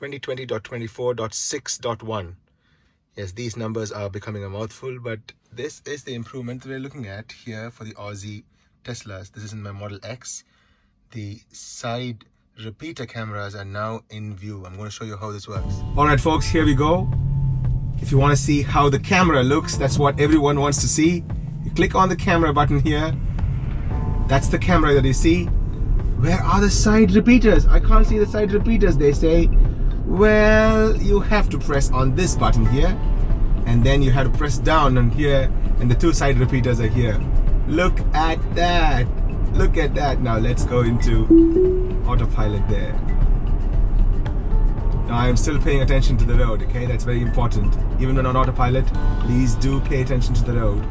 2020.24.6.1. Yes, these numbers are becoming a mouthful, but this is the improvement that we're looking at here for the Aussie Teslas. This is in my Model X. The side repeater cameras are now in view. I'm going to show you how this works. All right, folks, here we go. If you want to see how the camera looks, that's what everyone wants to see. You click on the camera button here. That's the camera that you see. Where are the side repeaters? I can't see the side repeaters, they say. Well, you have to press on this button here. And then you have to press down on here. And the two side repeaters are here. Look at that. Look at that. Now let's go into autopilot there. Now I'm still paying attention to the road, okay? That's very important. Even when on autopilot, please do pay attention to the road.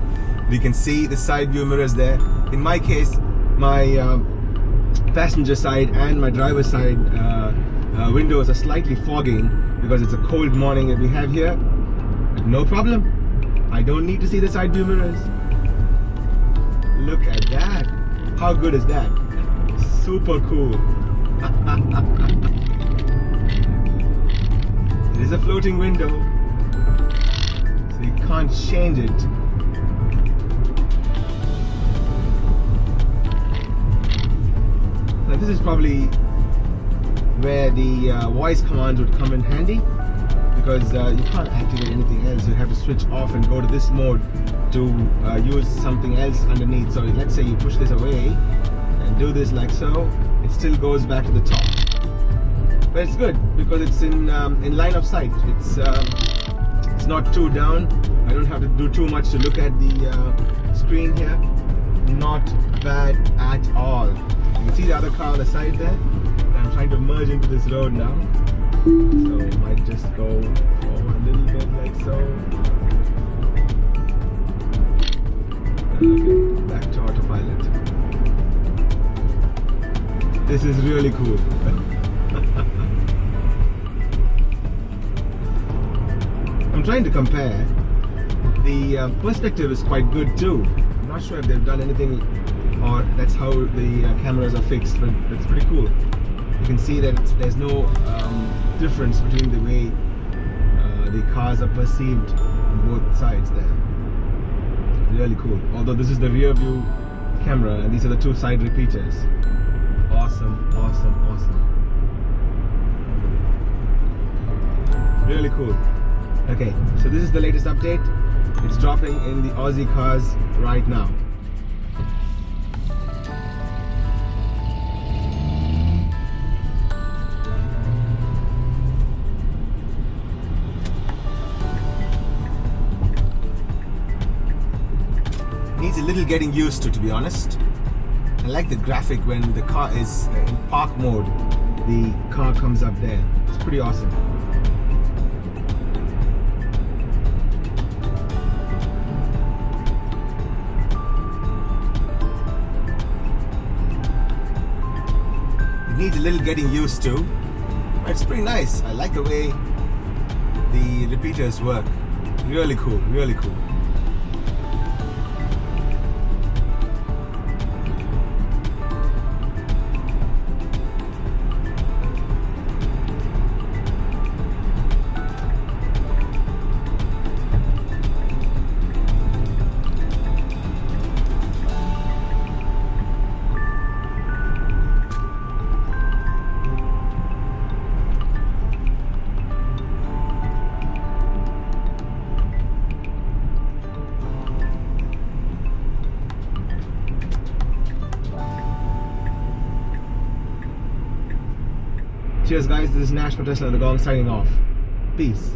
We can see the side view mirrors there. In my case, my um, passenger side and my driver's side uh, uh, windows are slightly fogging because it's a cold morning that we have here. No problem. I don't need to see the side view mirrors. Look at that. How good is that? Super cool. It is a floating window, so you can't change it. Now this is probably where the uh, voice commands would come in handy because uh, you can't activate anything else. You have to switch off and go to this mode to uh, use something else underneath. So let's say you push this away and do this like so, it still goes back to the top. But it's good because it's in um, in line of sight. It's um, it's not too down. I don't have to do too much to look at the uh, screen here. Not bad at all. You can see the other car on the side there Trying to merge into this road now so might just go a little bit like so okay back to autopilot this is really cool I'm trying to compare. The uh, perspective is quite good too. I'm not sure if they've done anything or that's how the uh, cameras are fixed, but it's pretty cool. You can see that there's no um, difference between the way uh, the cars are perceived on both sides there. Really cool. Although this is the rear view camera and these are the two side repeaters. Awesome, awesome, awesome. Really cool. Okay, so this is the latest update. It's dropping in the Aussie cars right now. Needs a little getting used to, to be honest. I like the graphic when the car is uh, in park mode. The car comes up there. It's pretty awesome. It needs a little getting used to. But it's pretty nice. I like the way the repeaters work. Really cool, really cool. Cheers guys, this is Nash the Gong signing off. Peace.